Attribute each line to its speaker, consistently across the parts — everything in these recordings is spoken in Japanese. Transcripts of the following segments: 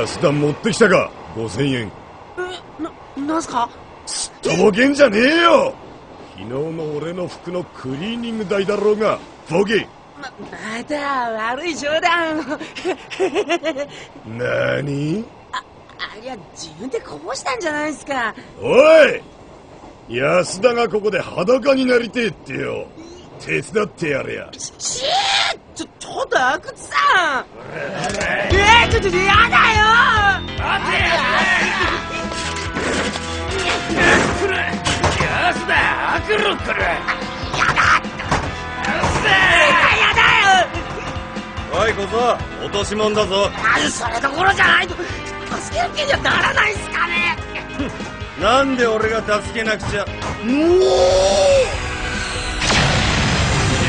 Speaker 1: ええ安田持ってきたか？5000円。
Speaker 2: えななんすか？
Speaker 1: すっとぼけんじゃねえよ！昨日の俺の服のクリーニング代だろうが。ボケ。
Speaker 2: ままた悪い冗談を。
Speaker 1: なに
Speaker 2: あいや自分でこぼしたんじゃないですか。
Speaker 1: おい！安田がここで裸になりてえってよ。手伝ってやれや。
Speaker 2: ししーちょちょっと阿久津さんえー、ちょちょちょやだよ。
Speaker 3: 待て安田アクロックル
Speaker 2: やだよ。
Speaker 4: おい小僧落とし物だぞ
Speaker 2: あそれどころじゃないと助ける気にはならないっすかね
Speaker 4: なんで俺が助けなくちゃ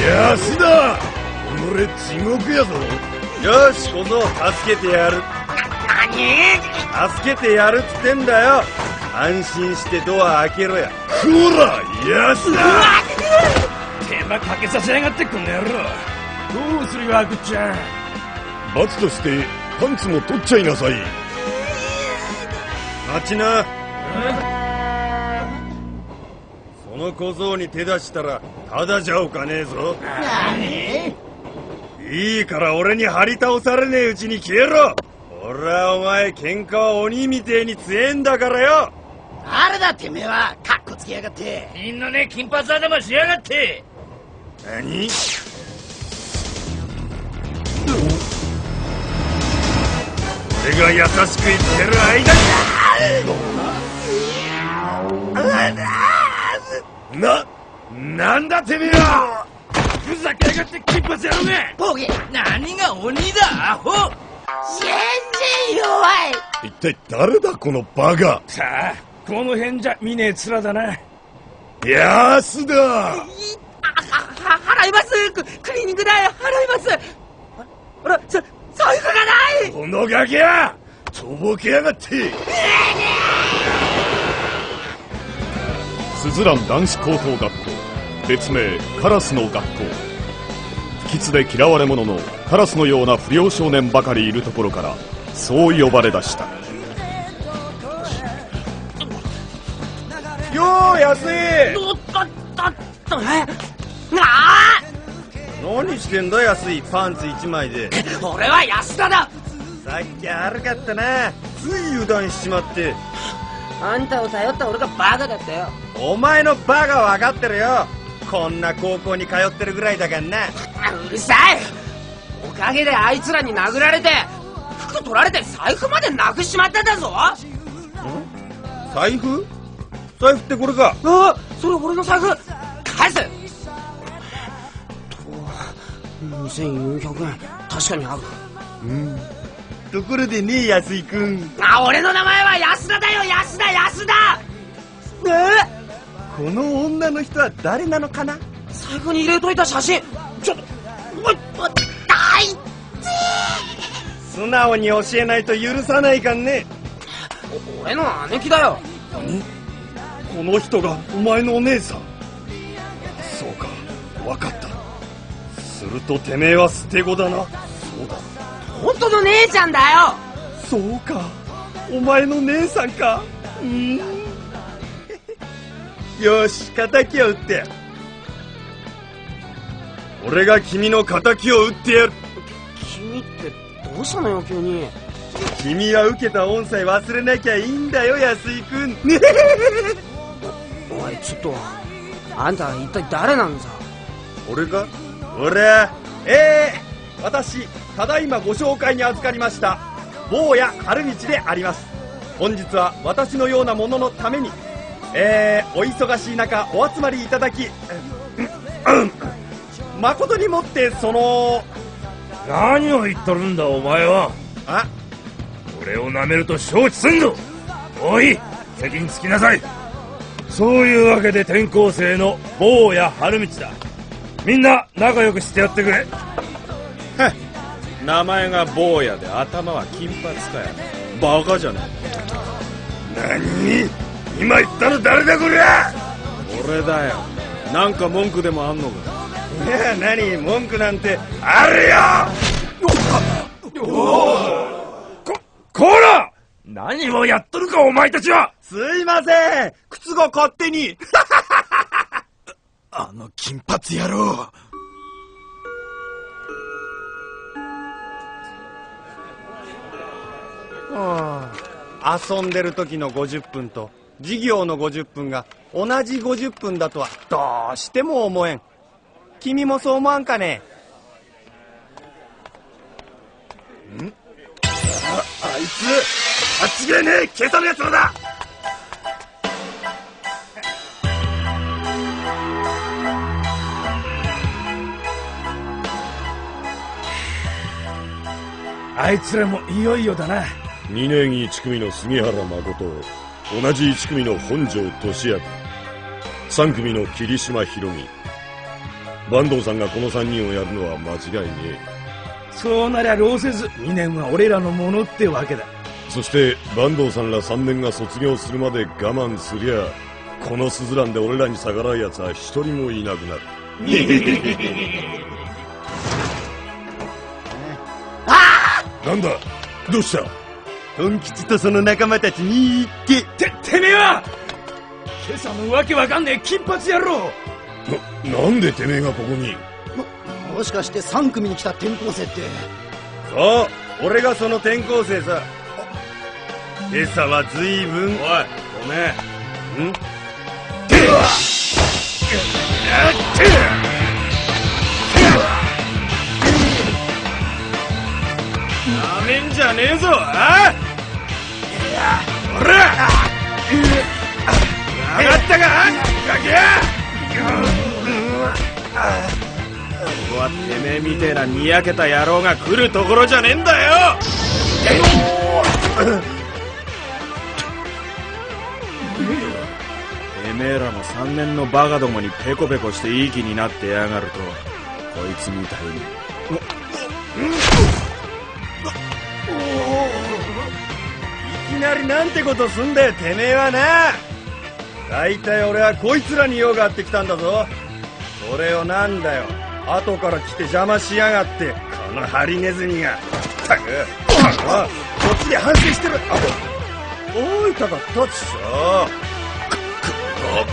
Speaker 1: 安田俺地獄やぞ。
Speaker 4: よし小僧助けてやる。
Speaker 2: 何
Speaker 4: 助けてやるっつってんだよ。安心してドア開けろや。
Speaker 1: こら安田
Speaker 3: 手間かけさせやがってこの野郎。どうするよアクちゃん。
Speaker 1: 罰としてパンツも取っちゃいなさい。
Speaker 4: 待ちな。その小僧に手出したらただじゃおかねえぞいいから俺に張り倒されねえうちに消えろ。俺はお前喧嘩は鬼みてえに強えんだからよ。
Speaker 2: 誰だてめえはカッコつけやがって。
Speaker 3: みんなね金髪頭しやがって。
Speaker 4: 何？俺が優しく言ってる間に。な、なんだてめえは
Speaker 3: ふざけやがって金髪野郎が
Speaker 2: ボケ
Speaker 3: 何が鬼だアホ。
Speaker 2: 全然弱い
Speaker 1: 一体誰だこのバカ。
Speaker 3: さあこの辺じゃ見ねえ面だな。
Speaker 1: 安田。
Speaker 2: いあは払います。ククリーニング代払います。ああらさ財布がない。
Speaker 1: このガキやとぼけやがって。スズラン男子高等学校別名カラスの学校。不吉で嫌われ者のカラスのような不良少年ばかりいるところからそう呼ばれだした。
Speaker 4: よー安い。
Speaker 2: おっとっとえあ。
Speaker 4: 何してんだ安いパンツ一枚で。
Speaker 2: あ俺は安田だ。
Speaker 4: さっき悪かったな。つい油断しちまって。
Speaker 2: あんたを頼った俺がバカだったよ。
Speaker 4: お前のバカ分かってるよこんな高校に通ってるぐらいだからな。
Speaker 2: うるさい。おかげであいつらに殴られて服取られて財布までなくしちまったんだぞ。あ
Speaker 4: 財布？財布ってこれか。
Speaker 2: あそれ俺の財布。返す。と2400円。確かにある。
Speaker 4: ところでね安井君
Speaker 2: あ俺の名前は安田だよ安田安田。え
Speaker 4: この女の人は誰なのかな？
Speaker 2: 財布に入れといた写真。ちょっと。おいおい大
Speaker 4: 素直に教えないと許さないかんね。
Speaker 2: 俺の姉貴だよ。
Speaker 1: この人がお前のお姉さん。そうか。分かった。するとてめえは捨て子だな。そうだ。
Speaker 2: 本当の姉ちゃんだよ。
Speaker 1: そうか。お前の姉さんか。うん？
Speaker 4: よし敵を撃って。俺が君の敵を撃ってやる。
Speaker 2: 君ってどうしたのよ急に。
Speaker 4: 君は受けた恩さえ忘れなきゃいいんだよ安井君
Speaker 2: おいちょっとあんた一体誰なんだ？
Speaker 4: 俺か？俺。はえー、私ただいまご紹介に預かりました。坊や春道であります。本日は私のようなもののためにえー、お忙しい中お集まりいただき誠にもってその
Speaker 3: 何を言っとるんだお前は。
Speaker 4: あ？
Speaker 3: 俺を舐めると承知すんぞ。おい責任つきなさい。そういうわけで転校生の坊や春道だ。みんな仲良くしてやってくれ。
Speaker 4: 名前が坊やで頭は金髪かよ。バカじゃね
Speaker 1: 何？今言ったの誰だこりゃ?
Speaker 4: え俺だよ。なんか文句でもあんのか?いや何文句なんてあるよ!
Speaker 3: 何をやっとるかお前たちは!
Speaker 4: すいません。靴が勝手に。
Speaker 5: あの金髪野郎。
Speaker 4: 遊んでる時の50分と授業の50分が同じ50分だとはどうしても思えん。君もそう思わんかね？ん？ああいつ間違いねえ今朝のやつらだ！
Speaker 3: あいつらもいよいよだな。
Speaker 1: 2年1組の杉原誠同じ1組の本庄俊明。3組の霧島博美。坂東さんがこの3人をやるのは間違いね
Speaker 3: そうなりゃ労せず2年は俺らのものってわけだ。
Speaker 1: えそして坂東さんら3年が卒業するまで我慢すりゃこのスズランで俺らに逆らう奴は一人もいなくなる。なんだ？どうした？
Speaker 4: トン吉とその仲間たちに言って。
Speaker 3: ててめえは今朝のわけわかんねえ金髪野郎。
Speaker 1: ななんでてめえがここに？
Speaker 5: もしかして3組に来た転校生って。
Speaker 4: そう俺がその転校生さ。今朝は随分。
Speaker 3: おいごめん？
Speaker 4: んなめんじゃねえぞあほら分かったか？ガキ。ヤここはてめえみてえなにやけた野郎が来るところじゃねえんだよ。てめえらも3年のバカどもにペコペコしていい気になってやがるとこいつみたいに。なりなんてことすんだよてめえはな。大体俺はこいつらに用があってきたんだぞ。それをなんだよ。後から来て邪魔しやがって。このハリネズミが。ったく。あこっちで反省してる。あおいたかっ。たちさこの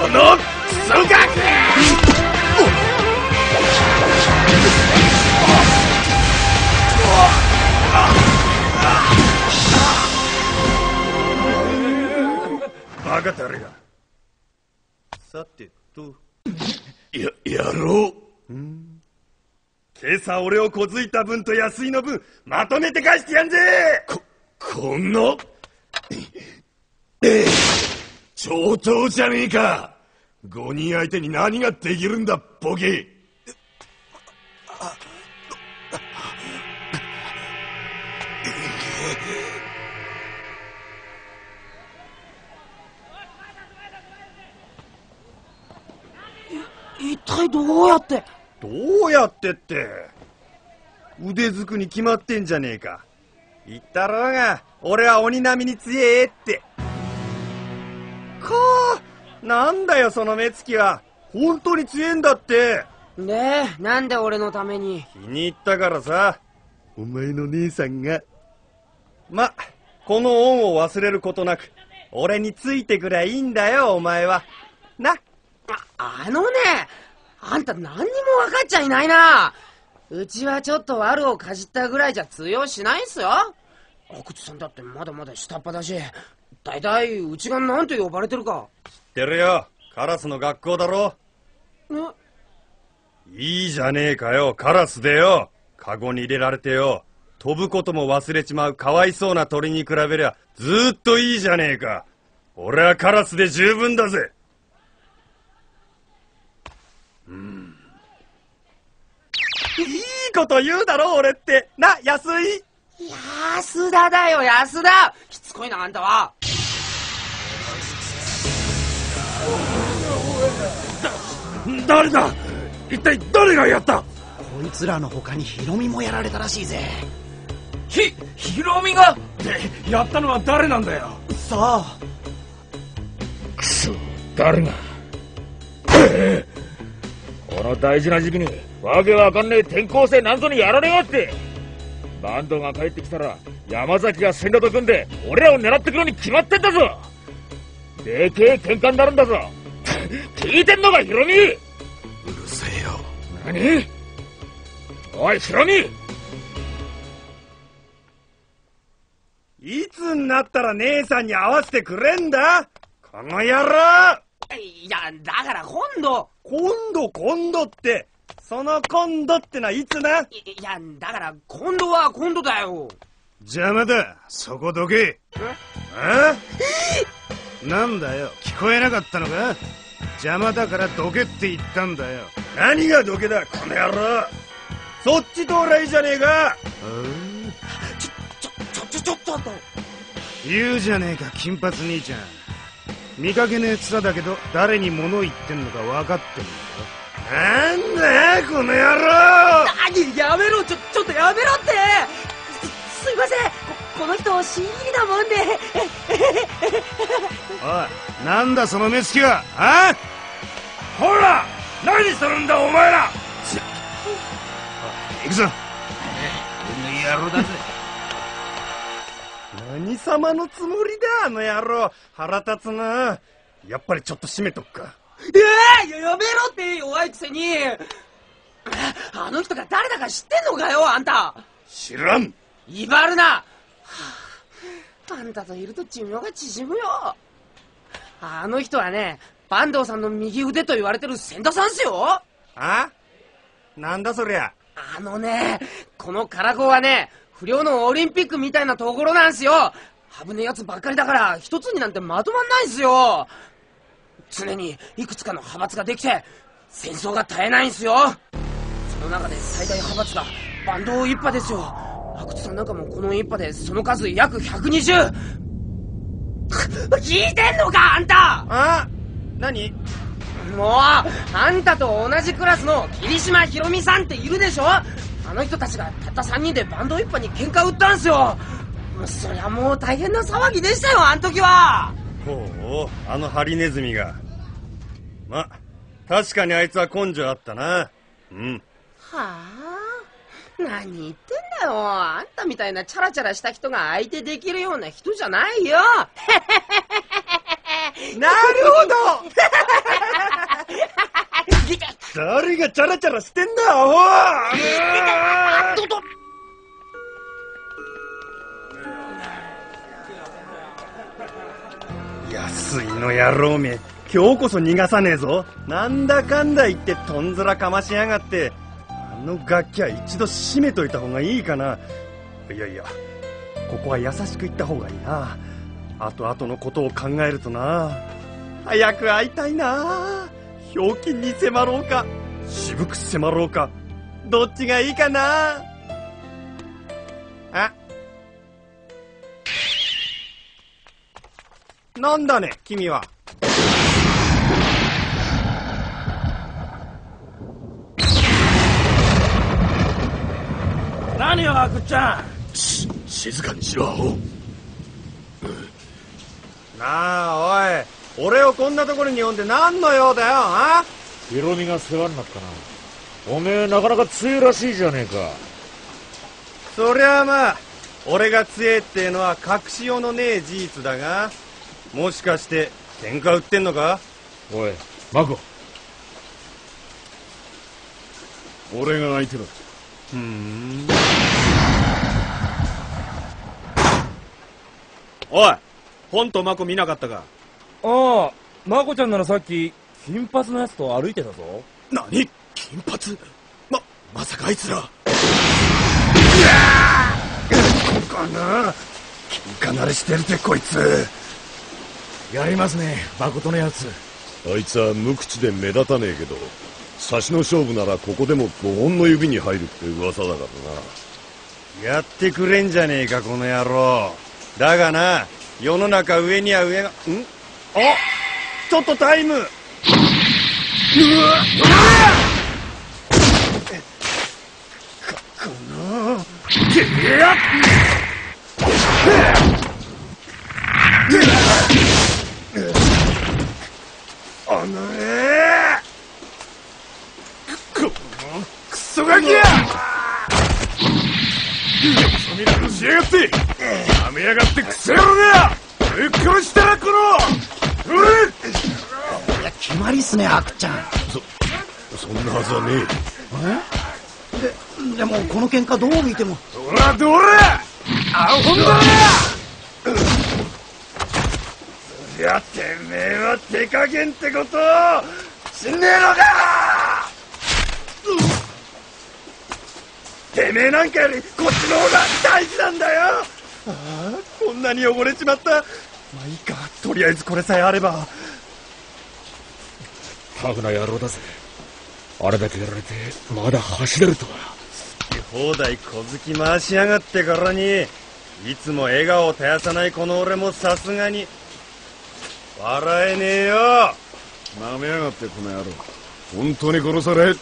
Speaker 4: このクソガキ！バカたれがさてと。
Speaker 1: ややろう。
Speaker 4: 今朝俺を小づいた分と安いの分まとめて返してやんぜ。
Speaker 1: ここんな？上等じゃねえか。5人相手に何ができるんだボケ。
Speaker 2: 一体どうやって？
Speaker 4: どうやってって。腕づくに決まってんじゃねえか。言ったろうが俺は鬼並みに強えって。かあなんだよその目つきは。本当に強えんだって。
Speaker 2: ねえなんで俺のために？
Speaker 4: 気に入ったからさ。お前の姉さんが。まこの恩を忘れることなく俺についてくりゃいいんだよお前は。な。
Speaker 2: ああのねあんた何にも分かっちゃいないな。うちはちょっと悪をかじったぐらいじゃ通用しないんすよ。阿久津さんだってまだまだ下っ端だし大体うちが何と呼ばれてるか。
Speaker 4: 知ってるよ。カラスの学校だろ。
Speaker 2: な？
Speaker 4: いいじゃねえかよ。カラスでよ。カゴに入れられてよ。飛ぶことも忘れちまう。かわいそうな鳥に比べりゃずーっといいじゃねえか。俺はカラスで十分だぜうん。いいこと言うだろ俺って。な安井
Speaker 2: 安田だよ安田。しつこいなあんたは。
Speaker 3: 誰だ？一体誰がやった？
Speaker 5: こいつらの他にヒロミもやられたらしいぜ。
Speaker 3: ひヒロミが？でやったのは誰なんだよ？
Speaker 5: さあ
Speaker 3: くそ誰が？この大事な時期にわけわかんねえ転校生なんぞにやられやがって。バンドが帰ってきたら山崎が先導と組んで俺らを狙ってくるに決まってんだぞ。でけえ喧嘩になるんだぞ。聞いてんのかヒロミ。
Speaker 1: うるせえよ。
Speaker 3: 何？おいヒロミ。
Speaker 4: いつになったら姉さんに会わせてくれんだ？この野郎
Speaker 2: いや、だから今度。
Speaker 4: 今度今度って、その今度ってのはいつない
Speaker 2: いや、だから今度は今度だよ。
Speaker 6: 邪魔だそこどけ。
Speaker 4: え？
Speaker 6: なんだよ。聞こえなかったのか？邪魔だからどけって言ったんだよ。
Speaker 4: 何がどけだ？この野郎。そっち到来じゃねえか。
Speaker 2: ちょ、ちょ、ちょ、ちょ、ちょっと、と。
Speaker 6: 言うじゃねえか金髪兄ちゃん見かけねえ面だけど誰に物言ってんのか分かってん
Speaker 4: なんだよこの野郎。
Speaker 2: 何やめろちょ、ちょっとやめろって。す、すいません。ここの人、新入りだもんで。
Speaker 6: おいなんだその目つきはあ
Speaker 3: ほら何するんだお前ら
Speaker 6: 行くぞ俺の野郎だぜ
Speaker 4: 何様のつもりだあの野郎。腹立つな。やっぱりちょっと閉めとくか。
Speaker 2: ええややめろって弱いくせに。あの人が誰だか知ってんのかよあんた。
Speaker 4: 知らん。
Speaker 2: 威張るな、はあ、あんたといると寿命が縮むよ。あの人はね坂東さんの右腕と言われてる千田さんっすよ。
Speaker 4: あ？なんだそりゃ。
Speaker 2: あのねこのカラコはね不良のオリンピックみたいなところなんすよ。危ねえやつばっかりだから一つになんてまとまんないんすよ。常にいくつかの派閥ができて戦争が絶えないんすよ。その中で最大派閥がバンド一派ですよ。阿久津さんなんかもこの一派でその数約120聞いてんのかあんた！
Speaker 4: あ？何？
Speaker 2: もうあんたと同じクラスの霧島ひろみさんっているでしょ？あの人たちがたった3人でバンド一派に喧嘩売ったんすよ。そりゃもう大変な騒ぎでしたよあん時は。
Speaker 4: ほうあのハリネズミが。ま確かにあいつは根性あったな。うん。
Speaker 2: はあ？何言ってんだよ。あんたみたいなチャラチャラした人が相手できるような人じゃないよ。
Speaker 4: なるほど 誰がチャラチャラしてんだアホ
Speaker 2: とと
Speaker 4: 安いの野郎め今日こそ逃がさねえぞ。なんだかんだ言ってとんずらかましやがって。あの楽器は一度閉めといた方がいいかな。いやいやここは優しく言った方がいいな。後々のことを考えるとな。早く会いたいな。ひょうきんに迫ろうか。渋く迫ろうか。どっちがいいかな？あ？なんだね君は。
Speaker 3: 何よアクちゃん。
Speaker 1: 静かにしろ
Speaker 4: なあおい俺をこんなところに呼んで何の用だよあ？
Speaker 3: ヒロミが世話になったな。おめえなかなか強いらしいじゃねえか。
Speaker 4: そりゃあまあ俺が強えってのは隠しようのねえ事実だがもしかして喧嘩売ってんのか？
Speaker 3: おいマコ
Speaker 1: 俺が相手だ。
Speaker 4: ふん。おい本とマコ見なかったか？
Speaker 3: ああマコちゃんならさっき金髪のやつと歩いてたぞ。
Speaker 1: 何？金髪？ままさかあいつら。
Speaker 4: かな喧嘩慣れしてるぜこいつ。
Speaker 3: やりますね誠のやつ。
Speaker 1: あいつは無口で目立たねえけど差しの勝負ならここでも5本の指に入るって噂だからな。
Speaker 4: やってくれんじゃねえかこの野郎。だがな世の中上には上がん？あちょっとタイム。うわかかなてやっあのえこのクソガキやそみらのしやがってや
Speaker 6: めやがってクソ野郎がぶっ殺したらこの
Speaker 5: いや決まりっすねアクちゃん。
Speaker 1: そんなはずはね
Speaker 5: ででもこの喧嘩どう見ても。
Speaker 6: ほらどらアホんだ。
Speaker 3: いやてめえは手加減ってこと。知んねえのか！てめえなんかよりこっちの方が大事なんだよ。
Speaker 4: ああこんなに汚れちまったまあいいか。とりあえずこれさえあれば。
Speaker 1: タフな野郎だぜ。あれだけやられてまだ走れるとは。
Speaker 4: 放題小突き回しやがってからにいつも笑顔を絶やさないこの俺もさすがに。笑えねえよ。
Speaker 1: なめやがってこの野郎。本当に殺され。
Speaker 3: 調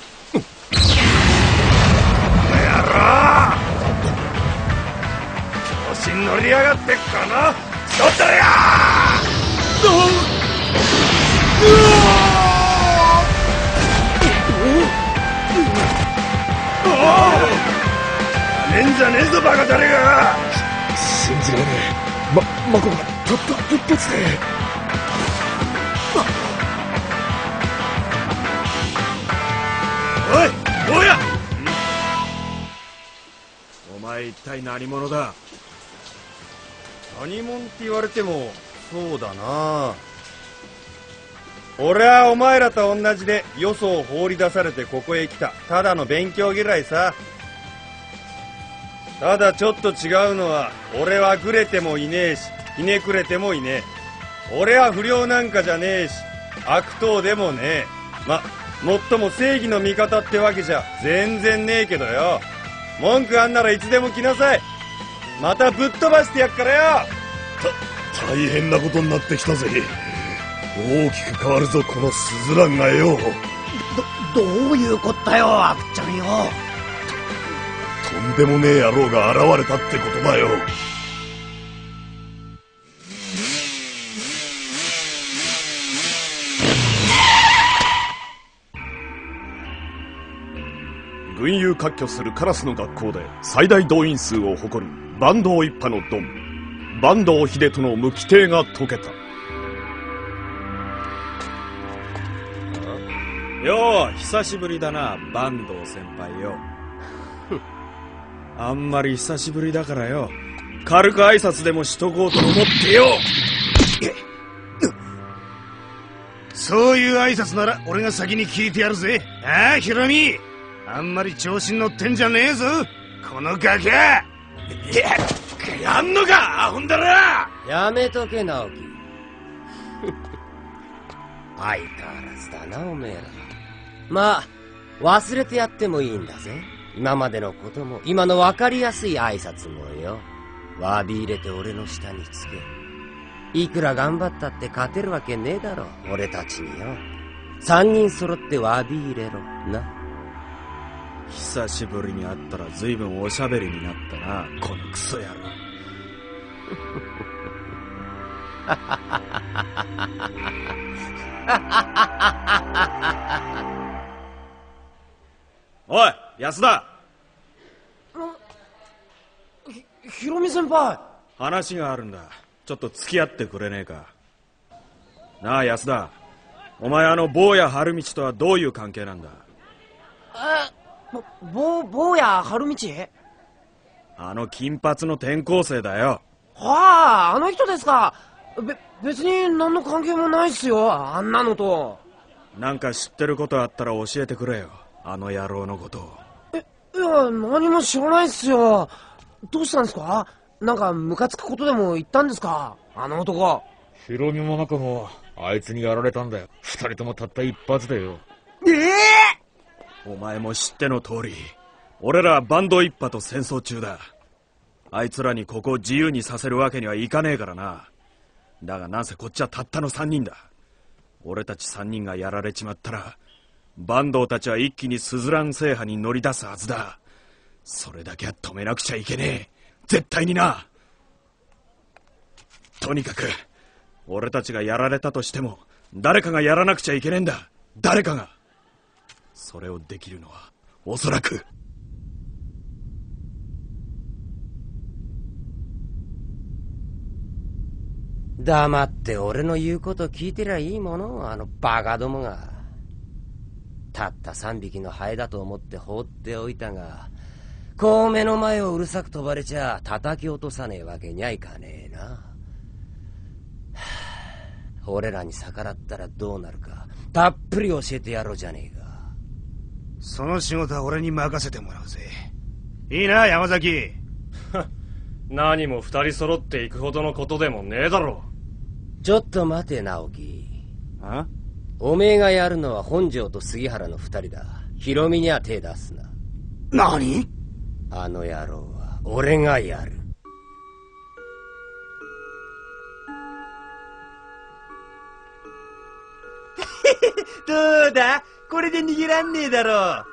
Speaker 3: 子に乗りやがってっかなどちょっとやなめんじゃねえぞバカ誰が
Speaker 1: 信じられねえまマコがたった一発で
Speaker 6: おい坊やお前一体何者だ
Speaker 4: 何者って言われてもそうだな。俺はお前らと同じでよそを放り出されてここへ来た。ただの勉強嫌いさ。ただちょっと違うのは俺はぐれてもいねえしひねくれてもいねえ。俺は不良なんかじゃねえし悪党でもねえ。まもっとも正義の味方ってわけじゃ全然ねえけどよ。文句あんならいつでも来なさい。またぶっ飛ばしてやっからよ。
Speaker 1: 大変なことになってきたぜ。大きく変わるぞこのスズランがよ。
Speaker 5: どういうこったよアクちゃんよ。
Speaker 1: とんでもねえ野郎が現れたってことだよ群雄割拠するカラスの学校で最大動員数を誇る坂東一派のドン。坂東秀人の無規定が解けた。
Speaker 7: よう久しぶりだな坂東先輩よ。あんまり久しぶりだからよ。軽く挨拶でもしとこうと思ってよ。
Speaker 6: そういう挨拶なら俺が先に聞いてやるぜ。ああヒロミあんまり調子に乗ってんじゃねえぞこのガキややんのかアホんだら
Speaker 2: やめとけ、直樹。相変わらずだな、おめえら。まあ、忘れてやってもいいんだぜ。今までのことも、今の分かりやすい挨拶もよ。詫び入れて俺の下につけ。いくら頑張ったって勝てるわけねえだろ、俺たちによ。三人揃って詫び入れろ、な。
Speaker 7: 久しぶりに会ったら随分おしゃべりになったな。このクソ野郎。おい安田。
Speaker 2: ひろみ先輩。
Speaker 7: 話があるんだ。ちょっと付き合ってくれねえか。なあ安田。お前あの坊や春道とはどういう関係なんだ？
Speaker 2: ぼ、ぼ、坊や春道？
Speaker 7: あの金髪の転校生だよ
Speaker 2: はあ、あの人ですか。べ、別に何の関係もないっすよ、あんなのと。
Speaker 7: なんか知ってることあったら教えてくれよあの野郎のことを
Speaker 2: え、いや、何も知らないっすよ。どうしたんですか？なんか、ムカつくことでも言ったんですか？あの男。
Speaker 3: ヒロミも中も、あいつにやられたんだよ。二人ともたった一発でよ。
Speaker 2: ええ
Speaker 7: お前も知っての通り俺らはバンド一派と戦争中だ。あいつらにここを自由にさせるわけにはいかねえからな。だがなんせこっちはたったの三人だ。俺たち三人がやられちまったら坂東たちは一気にスズラン制覇に乗り出すはずだ。それだけは止めなくちゃいけねえ。絶対にな。とにかく俺たちがやられたとしても誰かがやらなくちゃいけねえんだ。誰かが。それをできるのはおそらく。
Speaker 2: 黙って俺の言うこと聞いてりゃいいものあのバカどもが。たった3匹のハエだと思って放っておいたがこう目の前をうるさく飛ばれちゃ叩き落とさねえわけにゃいかねえな、はあ、俺らに逆らったらどうなるかたっぷり教えてやろうじゃねえか。
Speaker 6: その仕事は俺に任せてもらうぜ。いいな山崎。
Speaker 7: 何も二人揃っていくほどのことでもねえだろ。
Speaker 2: ちょっと待て直樹
Speaker 7: あ？
Speaker 2: おめえがやるのは本庄と杉原の二人だ。ヒロミには手出すな。
Speaker 6: 何？
Speaker 2: あの野郎は俺がやる。
Speaker 4: どうだ？これで逃げらんねえだろ。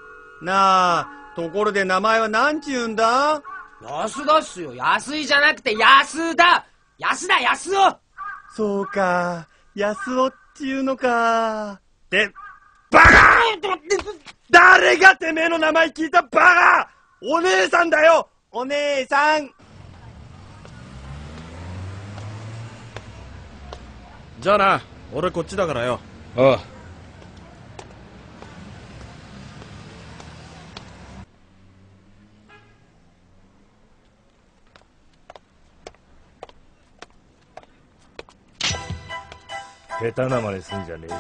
Speaker 4: なあところで名前は何ちゅうんだ？
Speaker 2: 安田っすよ。安いじゃなくて安田。安田安夫
Speaker 4: そうか。安尾っちゅうのか。って
Speaker 6: バカ
Speaker 4: 誰がてめえの名前聞いた？バカお姉さんだよ。お姉さん。
Speaker 7: じゃあな俺こっちだからよ。
Speaker 3: ああ下手な真似すんじゃねえぞ。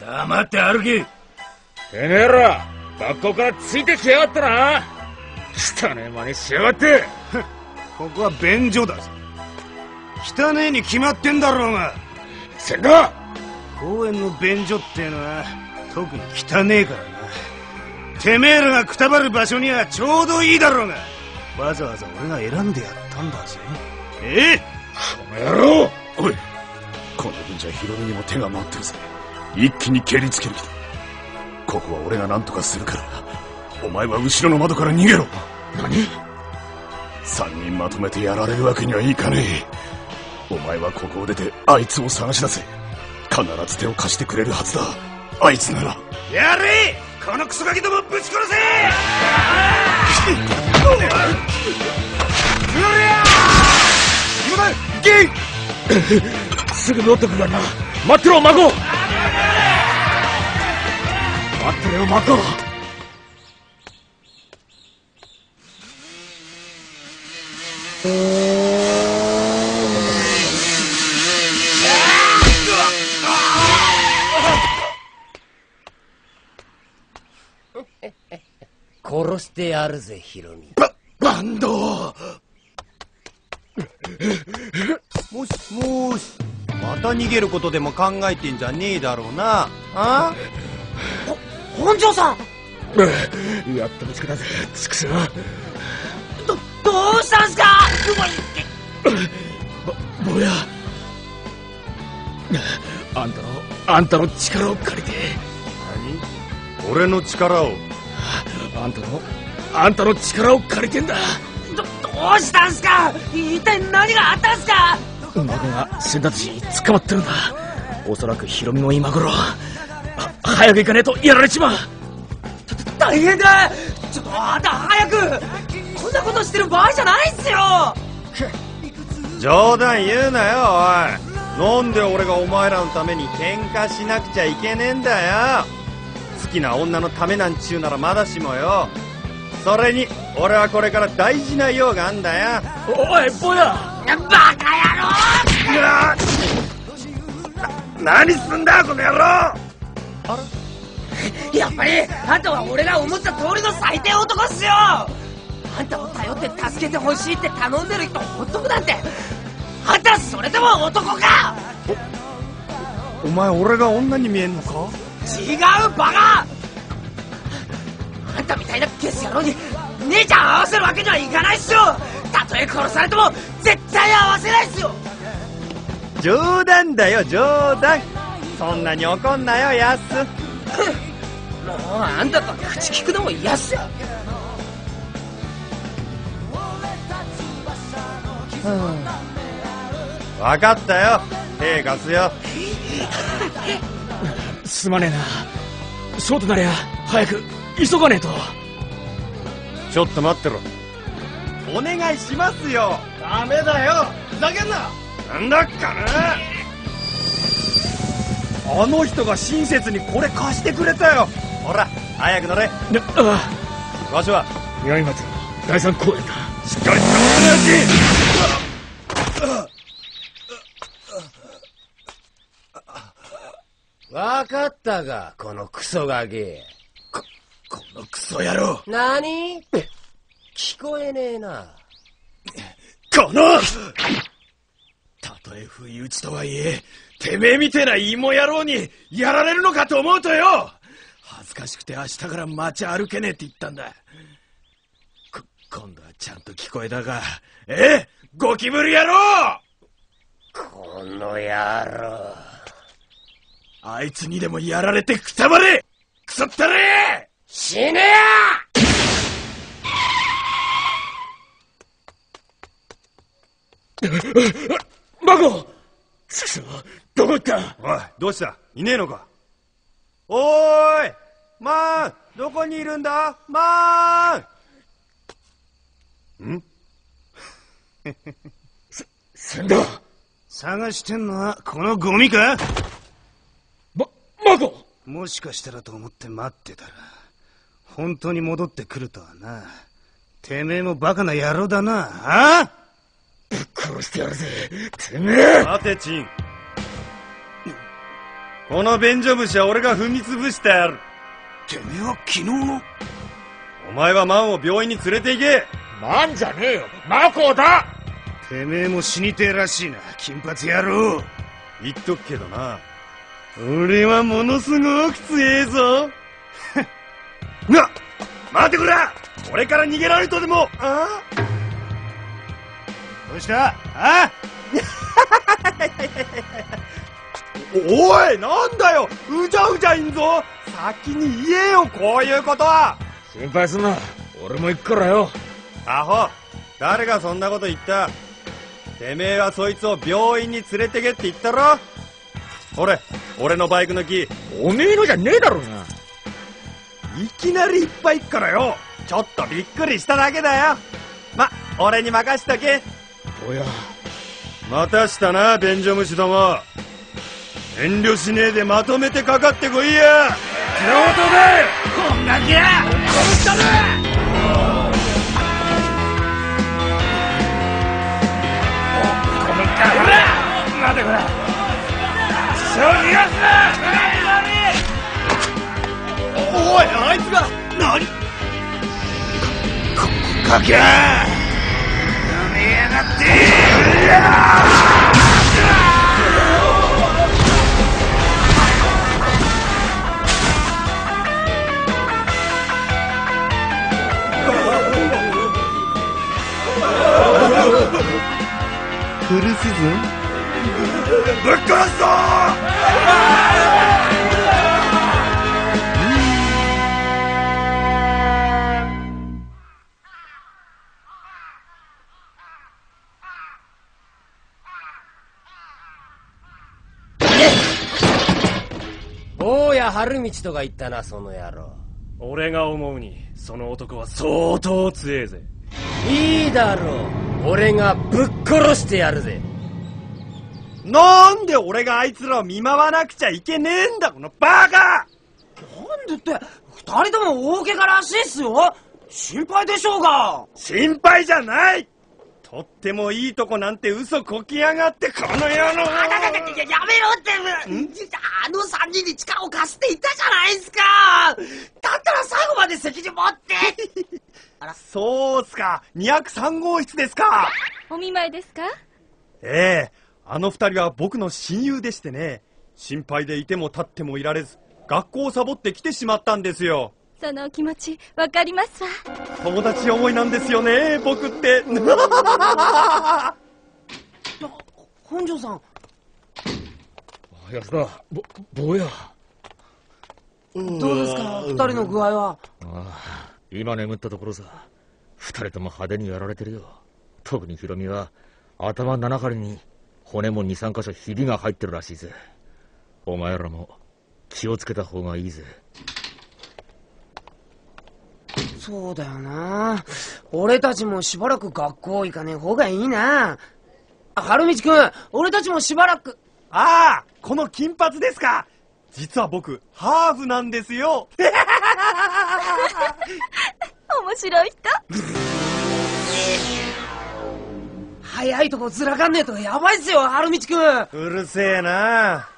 Speaker 6: 黙って歩き
Speaker 3: てめえら学校からついてきやがったな。汚ねえ真似しやがって。
Speaker 6: ここは便所だぞ。汚ねえに決まってんだろうが
Speaker 3: せんか
Speaker 6: 公園の便所っていうのは特に汚ねえからな。てめえらがくたばる場所にはちょうどいいだろうが。わざわざ俺が選んでやったんだぜ。ええ。
Speaker 3: この野郎
Speaker 6: おいこの分じゃヒロミにも手が回ってるぜ。一気に蹴りつける気だ。ここは俺が何とかするから。お前は後ろの窓から逃げろ。何？三人まとめてやられるわけにはいかねえ。お前はここを出てあいつを探し出せ。必ず手を貸してくれるはずだ。あいつなら。やれ！このクソガキどもぶち殺せ
Speaker 3: すぐ乗ってくるからな。待ってろ孫。待ってろよ孫。
Speaker 2: 殺してやるぜヒロミ。
Speaker 6: バンド。
Speaker 4: もしもしまた逃げることでも考えてんじゃねえだろうな。あ？
Speaker 2: 本庄さん！
Speaker 3: やっと見つけたぜ畜生
Speaker 2: どどうしたんすか？
Speaker 3: 坊や。あんたのあんたの力を借りて。
Speaker 4: 何？俺の力を？
Speaker 3: あんたのあんたの力を借りてんだ。
Speaker 2: どどうしたんすか？一体何があったんすか？
Speaker 3: 孫が先達に捕まってるんだ。おそらくヒロミも今頃は早く行かねえとやられちまう。
Speaker 2: 大変だ。ちょっとあんた早くこんなことしてる場合じゃないっすよ。
Speaker 4: 冗談言うなよおい。なんで俺がお前らのために喧嘩しなくちゃいけねえんだよ。好きな女のためなんちゅうならまだしもよ。それに俺はこれから大事な用があんだよ。
Speaker 3: おい坊や
Speaker 2: バカ
Speaker 6: 何すんだこの野郎。
Speaker 2: 野郎やっぱりあんたは俺が思った通りの最低男っすよ。あんたを頼って助けてほしいって頼んでる人ほっとくなんて。あんたそれでも男か。
Speaker 4: お前俺が女に見えんのか？
Speaker 2: 違うバカ。あんたみたいなゲス野郎に姉ちゃん合わせるわけにはいかないっすよたとえ殺されても絶対合わせないっすよ。
Speaker 4: 冗談だよ冗談。そんなに怒んなよやす。
Speaker 2: もうあんたと口聞くのも嫌っすよ。
Speaker 4: 分かったよ。手貸すよ。
Speaker 3: すまねえな。そうとなりゃ早く急がねえと。
Speaker 4: ちょっと待ってろお願いしますよ。
Speaker 6: ダメだよ。ふざけんな。
Speaker 4: なんだっかな。あの人が親切にこれ貸してくれたよ。ほら早く乗れ。わしは。
Speaker 3: 八重松第三公園だ。
Speaker 4: しっかり
Speaker 2: わかったが、このクソガキ。
Speaker 6: このクソ野郎。
Speaker 2: なに聞こえねえな。
Speaker 6: このたとえ不意打ちとはいえてめえみてえな芋野郎にやられるのかと思うとよ。恥ずかしくて明日から街歩けねえって言ったんだ。こ今度はちゃんと聞こえたかええゴキブリ野郎！
Speaker 2: この野郎。
Speaker 6: あいつにでもやられてくたばれくそったれ！
Speaker 2: 死ねや
Speaker 3: マコちくしょうどこ行った？
Speaker 4: おいどうした？いねえのか？おーいマーンどこにいるんだ？マーン。ん？
Speaker 3: せんだ
Speaker 6: 探してんのはこのゴミか？
Speaker 3: まマコ
Speaker 6: もしかしたらと思って待ってたら本当に戻ってくるとはな。てめえもバカな野郎だな。あ？
Speaker 3: 殺してやるぜ。てめえ。
Speaker 4: 待てチン。この便所虫は俺が踏み潰してやる。
Speaker 6: てめえは昨日の。
Speaker 4: お前はマンを病院に連れて行け。
Speaker 3: なんじゃねえよ。マコだ。
Speaker 6: てめえも死にてえらしいな。金髪野郎。
Speaker 4: 言っとくけどな。俺はものすごく強えぞ。な待ってくれ。俺から逃げられるとでも。あ？
Speaker 6: どうしたあ？
Speaker 4: おいなんだよ！うじゃうじゃいんぞ！先に言えよこういうことは！
Speaker 3: 心配すんな。俺も行くからよ。
Speaker 4: アホ！誰がそんなこと言った？てめえはそいつを病院に連れてけって言ったろ？俺俺のバイクのキー
Speaker 3: おめえのじゃねえだろうな。
Speaker 4: いきなりいっぱい行くからよ！ちょっとびっくりしただけだよ！ま俺に任しとけ
Speaker 3: おや、
Speaker 4: またしたな便所虫ども。遠慮しねえでまとめてかかってこいや。
Speaker 6: こんなきゃ殺したる
Speaker 3: 待てこがすな
Speaker 6: おいあいつが。何？ここかけや
Speaker 2: 道とか言ったな、その野郎。
Speaker 7: 俺が思うにその男は相当強えぜ
Speaker 2: いいだろう。俺がぶっ殺してやるぜ。
Speaker 4: なんで俺があいつらを見舞わなくちゃいけねえんだこのバカ
Speaker 2: なんでって、二人とも大怪我らしいっすよ。心配でしょうが。
Speaker 4: 心配じゃないとってもいいとこなんて嘘こきやがってこの野郎
Speaker 2: ややめろって、あの三人に力を貸すって言ったじゃないですか。だったら最後まで責任持って。
Speaker 4: そうっすか。203号室ですか。
Speaker 8: お見舞いですか？
Speaker 4: ええ。あの二人は僕の親友でしてね。心配でいても立ってもいられず学校をサボって来てしまったんですよ
Speaker 8: そのお気持ちわかりますわ。
Speaker 4: 友達思いなんですよね僕って。
Speaker 2: 本庄さん。
Speaker 3: 安田、ぼ、坊や。
Speaker 2: どうですか？二人の具合は？
Speaker 9: ああ今眠ったところさ。二人とも派手にやられてるよ。特にヒロミは頭7針に骨も23箇所ひびが入ってるらしいぜ。お前らも気をつけた方がいいぜ
Speaker 2: そうだよな。俺たちもしばらく学校行かねえ方がいいな。あ春道くん、俺たちもしばらく。
Speaker 4: ああこの金髪ですか実は僕ハーフなんですよ
Speaker 8: 面白い人？
Speaker 2: 早いとこずらかんねえとやばいっすよ、春道くん。
Speaker 4: うるせえな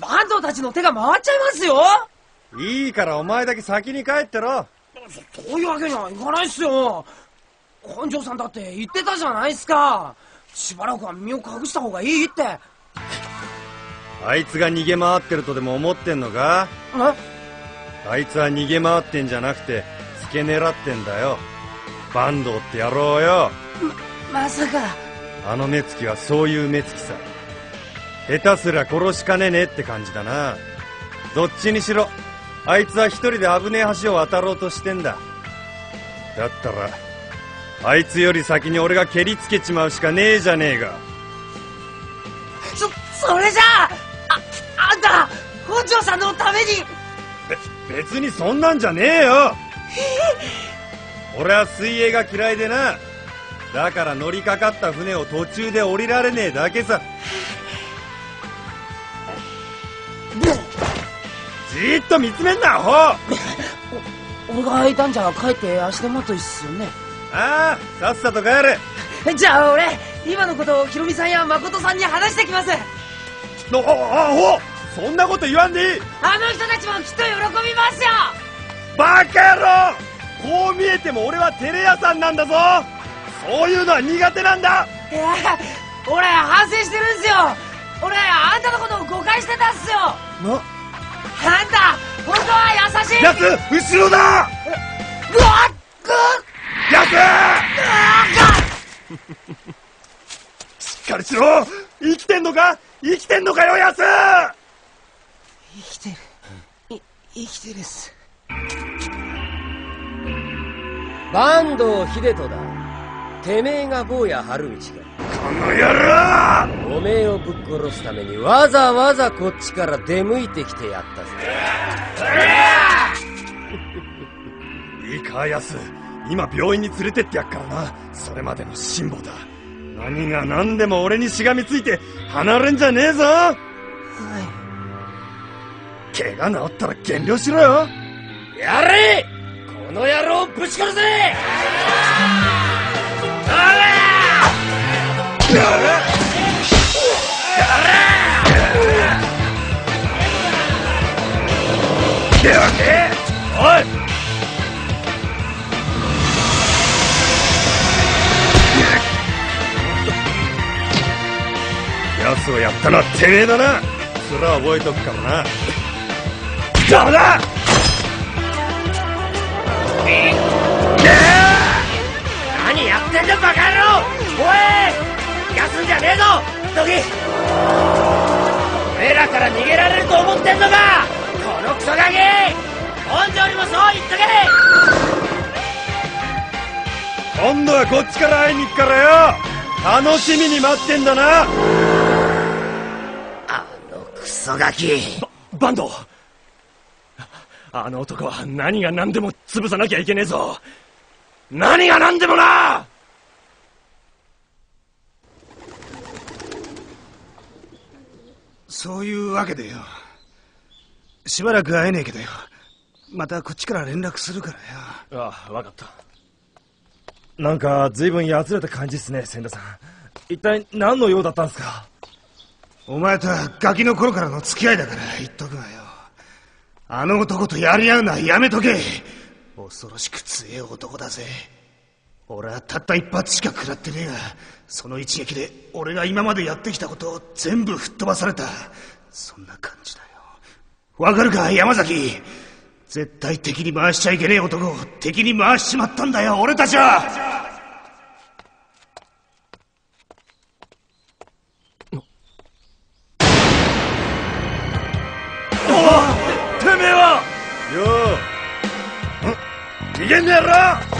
Speaker 2: バンドたちの手が回っちゃいますよ。
Speaker 4: いいからお前だけ先に帰ってろ
Speaker 2: そういうわけにはいかないっすよ。本庄さんだって言ってたじゃないっすか。しばらくは身を隠した方がいいって。
Speaker 4: あいつが逃げ回ってるとでも思ってんのか？あいつは逃げ回ってんじゃなくて付け狙ってんだよ坂東って野郎よ
Speaker 2: まさか。
Speaker 4: あの目つきはそういう目つきさ下手すら殺しかねねえって感じだなどっちにしろあいつは一人で危ねえ橋を渡ろうとしてんだ。だったらあいつより先に俺が蹴りつけちまうしかねえじゃねえが
Speaker 2: そ、それじゃあ、あ、あんた、本庄さんのために。
Speaker 4: べ別にそんなんじゃねえよ。俺は水泳が嫌いでな。だから乗りかかった船を途中で降りられねえだけさじーっと見つめんなアホ。
Speaker 2: 俺がいたんじゃ帰って足手まといっすよね。
Speaker 4: ああさっさと帰れ。
Speaker 2: じゃあ俺、今のことをヒロミさんや誠さんに話してきます。
Speaker 4: のそんなこと言わんでいい。
Speaker 2: あの人たちもきっと喜びますよ。
Speaker 4: バカ野郎。こう見えても俺はテレ屋さんなんだぞ。そういうのは苦手なんだ。
Speaker 2: いや、俺反省してるんすよ。俺、あんたのことを誤解してたっすよ。
Speaker 4: な
Speaker 2: あんた、本当は優しい。
Speaker 4: やつ後ろだ！
Speaker 2: ぐわっぐ
Speaker 4: やつ
Speaker 2: あ
Speaker 4: しっかりしろ！生きてんのか？生きてんのかよやつ
Speaker 2: 生きてる。い、生きてるっす。
Speaker 10: 坂東秀人だ。てめえが坊や春道か
Speaker 4: この野郎。
Speaker 10: おめえをぶっ殺すためにわざわざこっちから出向いてきてやったぜ。
Speaker 4: いいかやつ今病院に連れてってやっからな。それまでの辛抱だ。何が何でも俺にしがみついて離れんじゃねえぞ。
Speaker 2: はい。
Speaker 4: 怪我治ったら減量しろよ。
Speaker 10: やれ！この野郎ぶち殺せ
Speaker 4: 奴をやったのはてめえだな。それは覚えとくからな。ダメだ！
Speaker 2: 何やってんだバカ野郎！おい！休んじゃねえぞドキ俺らから逃げられると思ってんのかこのクソガキ。本庄にもそう言っとけ。
Speaker 4: 今度はこっちから会いに行くからよ。楽しみに待ってんだな。
Speaker 2: あのクソガキ。
Speaker 7: バンドあの男は何が何でも潰さなきゃいけねえぞ。何が何でもな
Speaker 6: そういうわけでよ。しばらく会えねえけどよ。またこっちから連絡するからよ。
Speaker 7: ああ分かった
Speaker 3: なんか随分やつれた感じっすね千田さん一体何の用だったんですか？
Speaker 6: お前とはガキの頃からの付き合いだから言っとくがよ。あの男とやり合うのはやめとけ恐ろしく強え男だぜ。俺はたった一発しか食らってねえが、その一撃で俺が今までやってきたことを全部吹っ飛ばされた。そんな感じだよ。わかるか山崎？絶対敵に回しちゃいけねえ男を敵に回しちまったんだよ、俺たちは！
Speaker 7: てめえは！
Speaker 4: よう。逃げんねやろ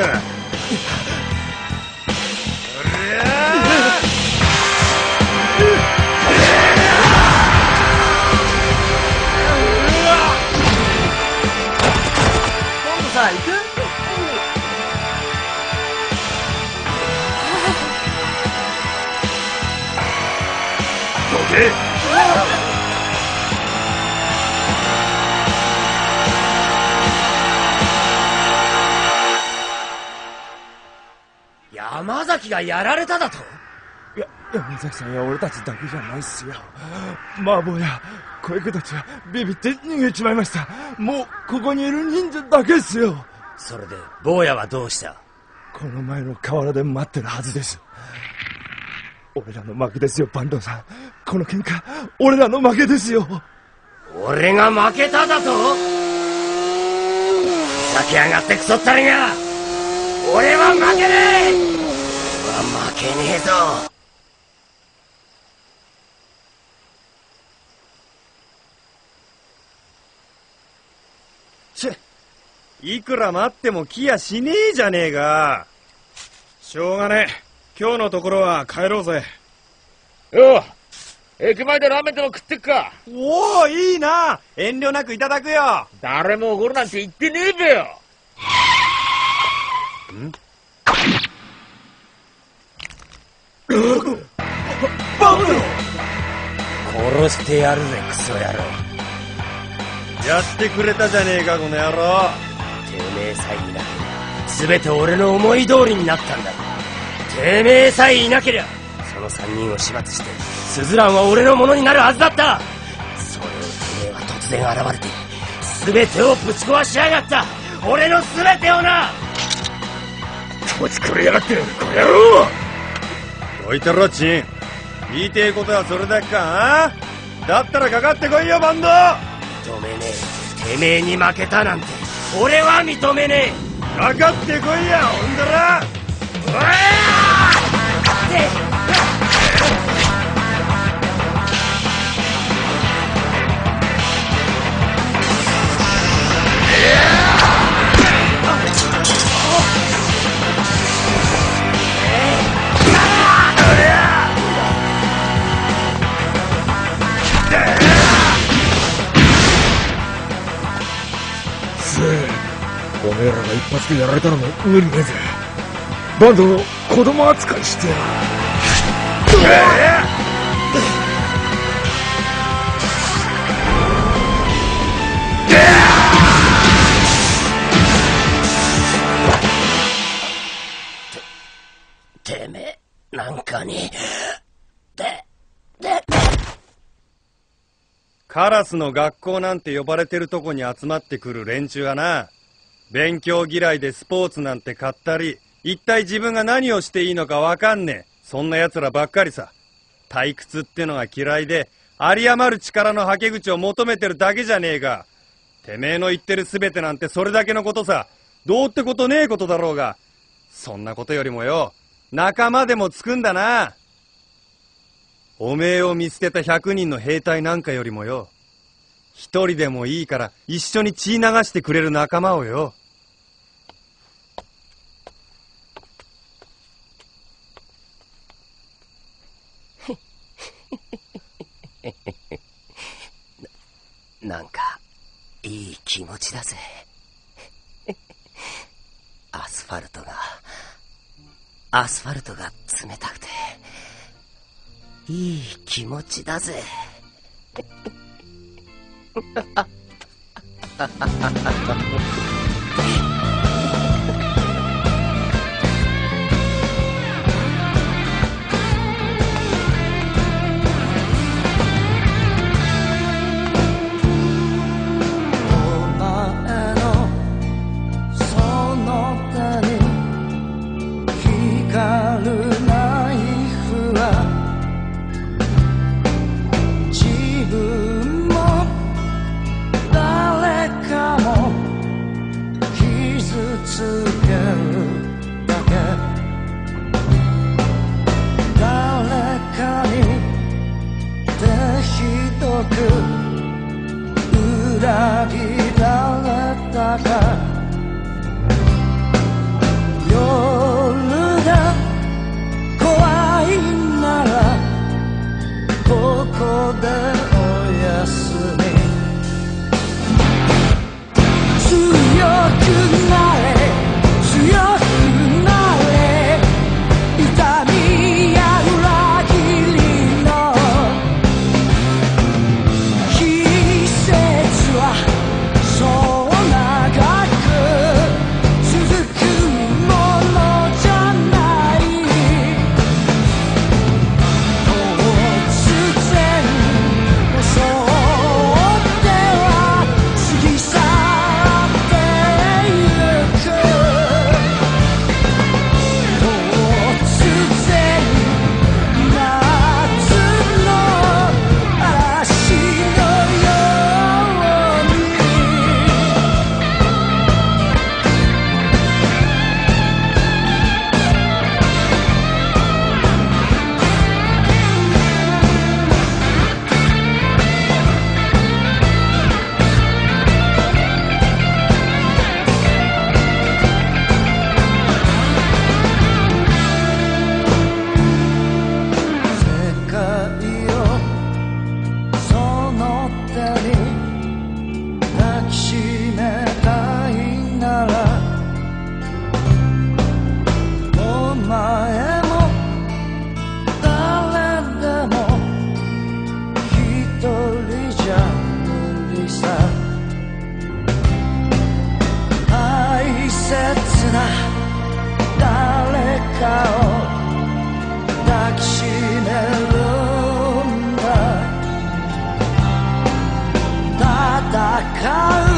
Speaker 9: ゃ
Speaker 4: ほ
Speaker 10: がやられただと？
Speaker 11: いや、山崎さんや俺たちだけじゃないっすよ。麻婆や小池たちはビビって逃げちまいました。もう、ここにいる忍者だけっすよ。
Speaker 10: それで、坊やはどうした？
Speaker 11: この前の河原で待ってるはずです。俺らの負けですよ、坂東さん。この喧嘩、俺らの負けですよ。
Speaker 10: 俺が負けただと？ふざけやがってクソったれが俺は負けねえ俺は負けねえぞ。
Speaker 4: いくら待っても来やしねえじゃねえか。
Speaker 7: しょうがねえ。今日のところは帰ろうぜ。
Speaker 9: よう駅前でラーメンでも食ってっか。
Speaker 4: おおいいな。遠慮なくいただくよ。
Speaker 9: 誰もおごるなんて言ってねえべよ
Speaker 10: 殺してやるぜクソ野郎。
Speaker 4: やってくれたじゃねえかこの野郎。
Speaker 10: てめえさえいなけりゃ全て俺の思い通りになったんだ。てめえさえいなけりゃその三人を始末してスズランは俺のものになるはずだった。それをてめえは突然現れて全てをぶち壊しやがった。俺の全てをな。
Speaker 3: こちくれやがってこの野郎
Speaker 4: どいてろチン言いてえことはそれだけかあ？だったらかかってこいよバンド。
Speaker 10: 認めねえ。てめえに負けたなんて俺は認めねえ。
Speaker 4: かかってこいやほんだ。ら
Speaker 9: せ一発でやられたのも無理ねえぜ。バンドを子供扱いしてや。
Speaker 10: てめえなんかに。でで。
Speaker 4: カラスの学校なんて呼ばれてるとこに集まってくる連中はな。勉強嫌いでスポーツなんて買ったり一体自分が何をしていいのかわかんねえ。そんな奴らばっかりさ。退屈ってのが嫌いで有り余る力のはけ口を求めてるだけじゃねえか。てめえの言ってる全てなんてそれだけのことさ。どうってことねえことだろうが。そんなことよりもよ仲間でもつくんだな。おめえを見捨てた100人の兵隊なんかよりもよ一人でもいいから一緒に血流してくれる仲間をよ。
Speaker 10: なんかいい気持ちだぜ。アスファルトがアスファルトが冷たくていい気持ちだぜ。ハハハハハ
Speaker 12: 切な誰かを抱きしめるんだ戦う